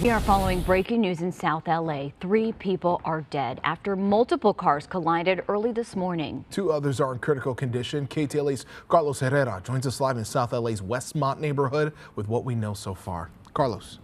We are following breaking news in South LA. Three people are dead after multiple cars collided early this morning. Two others are in critical condition. KTLA's Carlos Herrera joins us live in South LA's Westmont neighborhood with what we know so far. Carlos.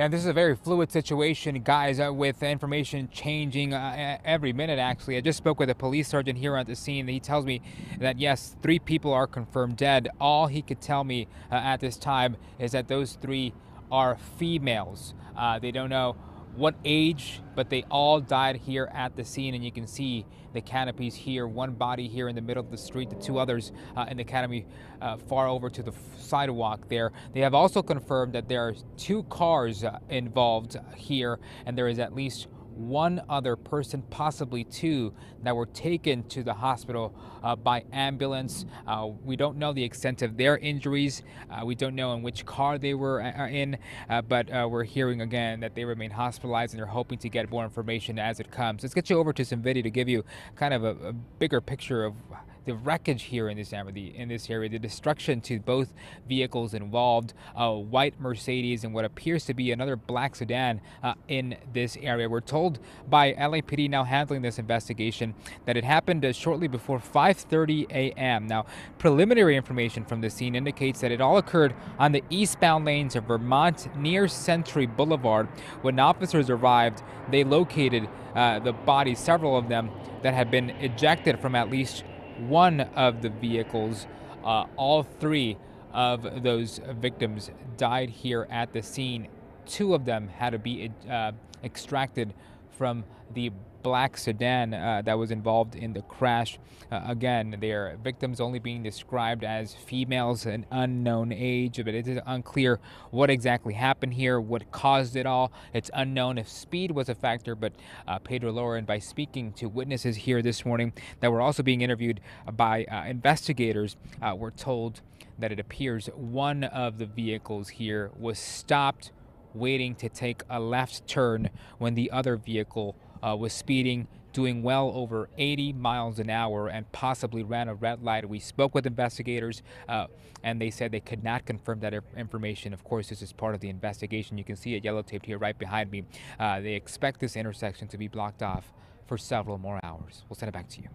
And this is a very fluid situation, guys, uh, with information changing uh, every minute, actually. I just spoke with a police sergeant here at the scene. He tells me that, yes, three people are confirmed dead. All he could tell me uh, at this time is that those three are females. Uh, they don't know what age, but they all died here at the scene. And you can see the canopies here, one body here in the middle of the street, the two others uh, in the canopy uh, far over to the sidewalk there. They have also confirmed that there are two cars uh, involved here, and there is at least one other person, possibly two, that were taken to the hospital uh, by ambulance. Uh, we don't know the extent of their injuries. Uh, we don't know in which car they were uh, in, uh, but uh, we're hearing again that they remain hospitalized and they're hoping to get more information as it comes. Let's get you over to some video to give you kind of a, a bigger picture of the wreckage here in this area, the, in this area, the destruction to both vehicles involved, a white Mercedes and what appears to be another black sedan uh, in this area. We're told by LAPD now handling this investigation that it happened uh, shortly before 5:30 a.m. Now, preliminary information from the scene indicates that it all occurred on the eastbound lanes of Vermont near Century Boulevard. When officers arrived, they located uh, the bodies, several of them, that had been ejected from at least one of the vehicles. Uh, all three of those victims died here at the scene. Two of them had to be uh, extracted from the black sedan uh, that was involved in the crash. Uh, again, their victims only being described as females, an unknown age, but it is unclear what exactly happened here, what caused it all. It's unknown if speed was a factor, but uh, Pedro Lauren, by speaking to witnesses here this morning that were also being interviewed by uh, investigators, uh, were told that it appears one of the vehicles here was stopped waiting to take a left turn when the other vehicle uh, was speeding, doing well over 80 miles an hour, and possibly ran a red light. We spoke with investigators, uh, and they said they could not confirm that information. Of course, this is part of the investigation. You can see it yellow taped here right behind me. Uh, they expect this intersection to be blocked off for several more hours. We'll send it back to you.